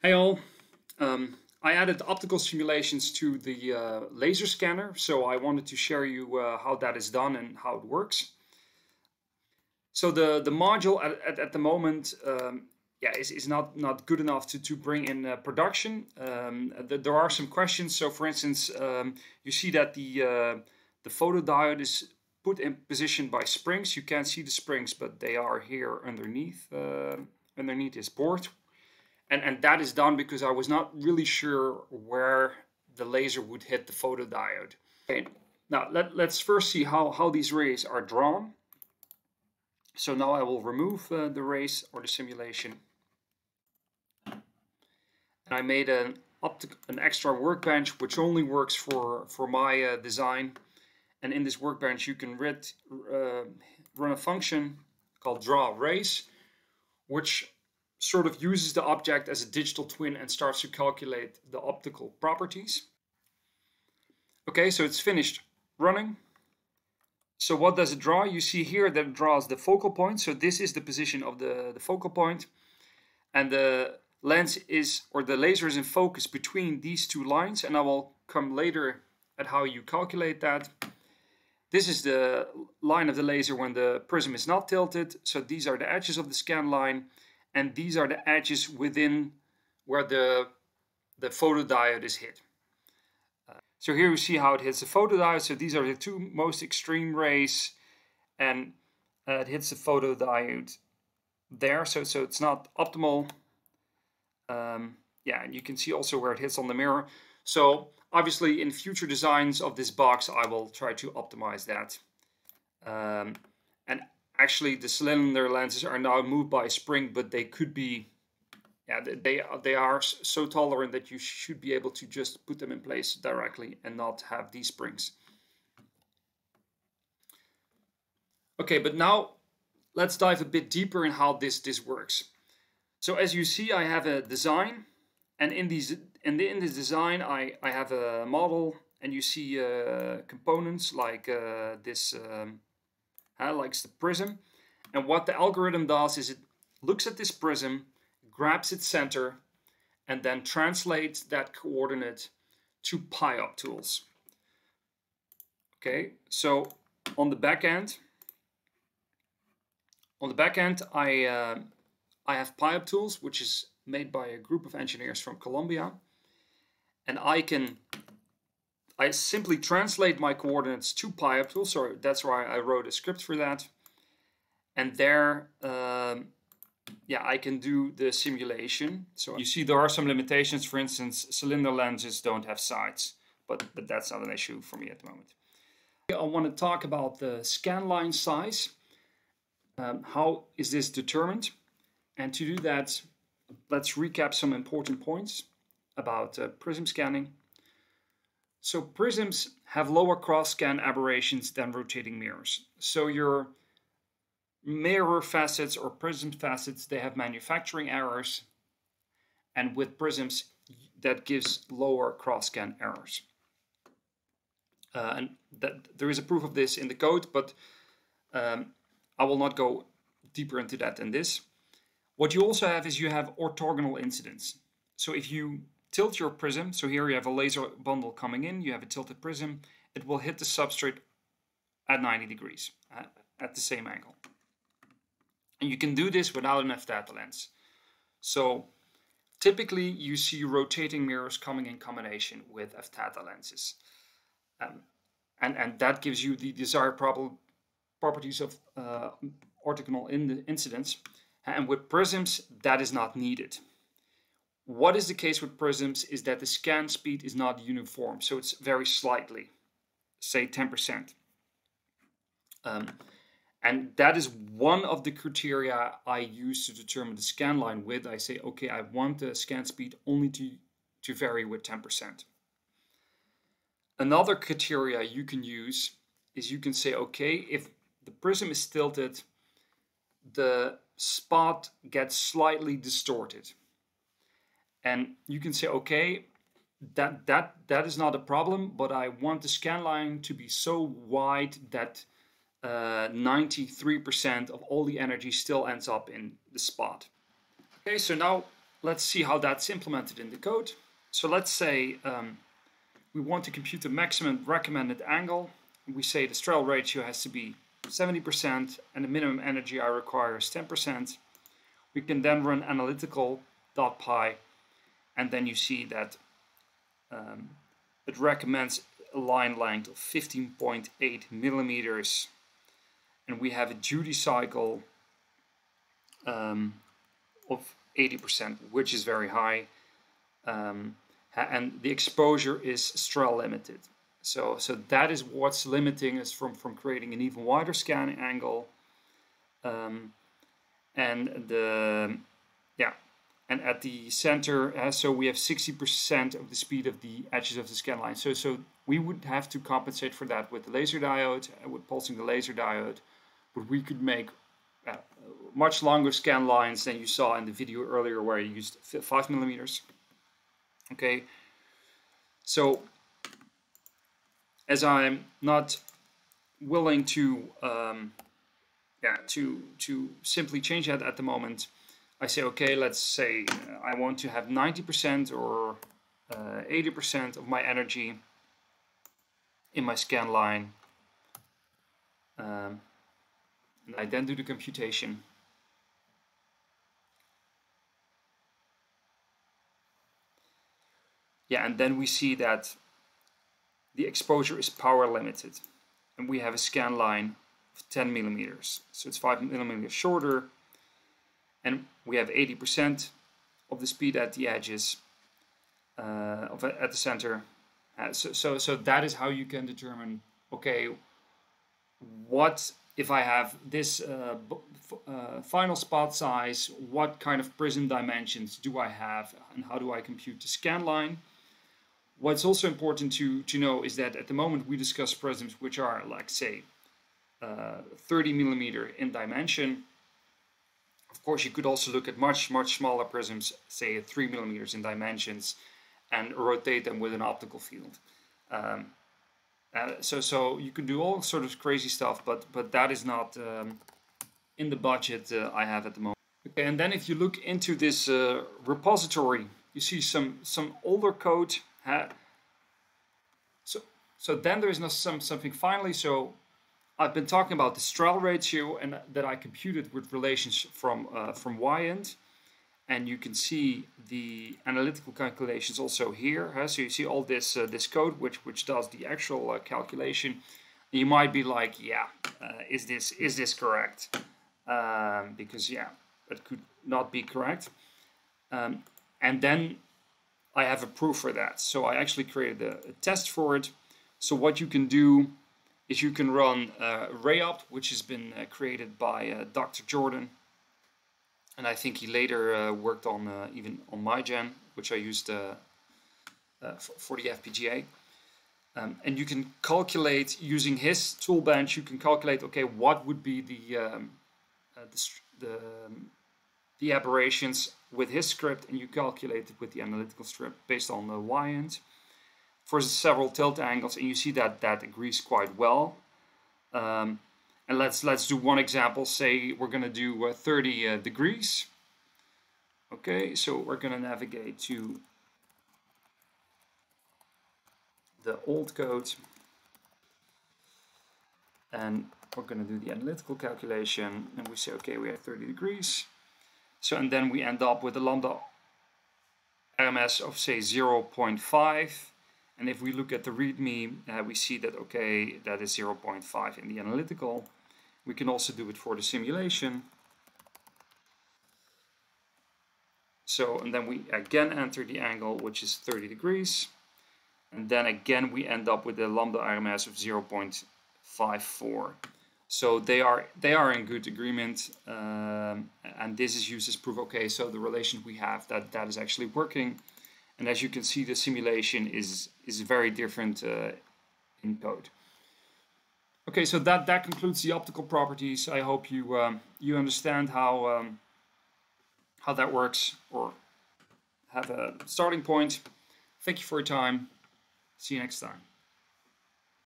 Hey all, um, I added optical simulations to the uh, laser scanner, so I wanted to share you uh, how that is done and how it works. So the, the module at, at, at the moment um, yeah, is, is not, not good enough to, to bring in uh, production. Um, the, there are some questions. So for instance, um, you see that the, uh, the photodiode is put in position by springs. You can't see the springs, but they are here underneath, uh, underneath this board and and that is done because I was not really sure where the laser would hit the photodiode. Okay, now let, let's first see how, how these rays are drawn. So now I will remove uh, the rays or the simulation. And I made an, an extra workbench which only works for, for my uh, design. And in this workbench you can uh, run a function called draw rays, which sort of uses the object as a digital twin and starts to calculate the optical properties. Okay, so it's finished running. So what does it draw? You see here that it draws the focal point. So this is the position of the, the focal point. And the lens is, or the laser is in focus between these two lines. And I will come later at how you calculate that. This is the line of the laser when the prism is not tilted. So these are the edges of the scan line and these are the edges within where the, the photodiode is hit. Uh, so here we see how it hits the photodiode. So these are the two most extreme rays and uh, it hits the photodiode there. So, so it's not optimal. Um, yeah, and you can see also where it hits on the mirror. So obviously in future designs of this box, I will try to optimize that. Um, and actually the cylinder lenses are now moved by a spring, but they could be, yeah, they, they are so tolerant that you should be able to just put them in place directly and not have these springs. Okay, but now let's dive a bit deeper in how this, this works. So as you see, I have a design and in these in, in this design, I, I have a model and you see uh, components like uh, this um, uh, likes the prism. And what the algorithm does is it looks at this prism, grabs its center, and then translates that coordinate to pyOpTools. Okay, so on the back end, on the back end, I uh, I have pyOpTools, which is made by a group of engineers from Colombia. and I can I simply translate my coordinates to pyOpTool, so that's why I wrote a script for that. And there, um, yeah, I can do the simulation. So you see there are some limitations. For instance, cylinder lenses don't have sides, but, but that's not an issue for me at the moment. I want to talk about the scan line size. Um, how is this determined? And to do that, let's recap some important points about uh, prism scanning. So prisms have lower cross-scan aberrations than rotating mirrors. So your mirror facets or prism facets, they have manufacturing errors. And with prisms, that gives lower cross-scan errors. Uh, and that, there is a proof of this in the code, but um, I will not go deeper into that in this. What you also have is you have orthogonal incidence. So if you tilt your prism. So here you have a laser bundle coming in, you have a tilted prism. It will hit the substrate at 90 degrees, uh, at the same angle. And you can do this without an f-theta lens. So typically you see rotating mirrors coming in combination with f-theta lenses. Um, and, and that gives you the desired properties of uh, orthogonal in incidence. And with prisms, that is not needed. What is the case with prisms is that the scan speed is not uniform, so it's very slightly, say 10%. Um, and that is one of the criteria I use to determine the scan line width. I say, okay, I want the scan speed only to, to vary with 10%. Another criteria you can use is you can say, okay, if the prism is tilted, the spot gets slightly distorted and you can say okay that that that is not a problem but i want the scan line to be so wide that 93% uh, of all the energy still ends up in the spot okay so now let's see how that's implemented in the code. So let's say um, we want to compute the maximum recommended angle. We say the Strehl ratio has to be 70% and the minimum energy I require is 10%. We can then run analytical.py and then you see that um, it recommends a line length of 15.8 millimeters and we have a duty cycle um, of 80%, which is very high. Um, and the exposure is Strehl limited. So, so that is what's limiting us from, from creating an even wider scanning angle. Um, and the, yeah, and at the center, uh, so we have 60% of the speed of the edges of the scan line. So, so we would have to compensate for that with the laser diode, uh, with pulsing the laser diode, but we could make uh, much longer scan lines than you saw in the video earlier where you used 5 millimeters. Okay, so as I'm not willing to um, yeah to to simply change that at the moment, I say okay, let's say uh, I want to have 90% or 80% uh, of my energy in my scan line. Um, and I then do the computation. Yeah, and then we see that the exposure is power limited. And we have a scan line of 10 millimeters. So it's 5 millimeters shorter. And we have 80% of the speed at the edges, uh, of, at the center. Uh, so, so, so that is how you can determine, okay, what if I have this uh, uh, final spot size, what kind of prism dimensions do I have and how do I compute the scan line? What's also important to, to know is that at the moment we discuss prisms which are like say uh, 30 millimeter in dimension. Of course you could also look at much much smaller prisms say 3 millimeters in dimensions and rotate them with an optical field. Um, uh, so so you can do all sort of crazy stuff, but but that is not um, in the budget uh, I have at the moment. Okay, and then if you look into this uh, repository, you see some some older code. so so then there is no some something finally. So I've been talking about the Strehl ratio and that I computed with relations from uh, from Wyant and you can see the analytical calculations also here. Huh? So you see all this uh, this code which which does the actual uh, calculation. You might be like, yeah, uh, is this is this correct? Um, because yeah, it could not be correct. Um, and then I have a proof for that. So I actually created a, a test for it. So what you can do is you can run uh, RayOpt, which has been uh, created by uh, Dr. Jordan and I think he later uh, worked on uh, even on Migen, which I used uh, for the FPGA. Um, and you can calculate using his tool bench. You can calculate okay, what would be the um, the, the, um, the aberrations with his script, and you calculate it with the analytical script based on the Wyant for several tilt angles, and you see that that agrees quite well. Um, and let's let's do one example. Say we're going to do uh, 30 uh, degrees. Okay, so we're going to navigate to the old code. And we're going to do the analytical calculation. And we say, okay, we have 30 degrees. So, and then we end up with a lambda RMS of say 0.5. And if we look at the README, uh, we see that, okay, that is 0.5 in the analytical. We can also do it for the simulation. So, and then we again enter the angle, which is 30 degrees. And then again, we end up with a lambda RMS of 0.54. So they are they are in good agreement, um, and this is used as proof. Okay, so the relation we have that that is actually working, and as you can see, the simulation is is very different uh, in code. Okay, so that, that concludes the optical properties. I hope you, um, you understand how, um, how that works or have a starting point. Thank you for your time. See you next time.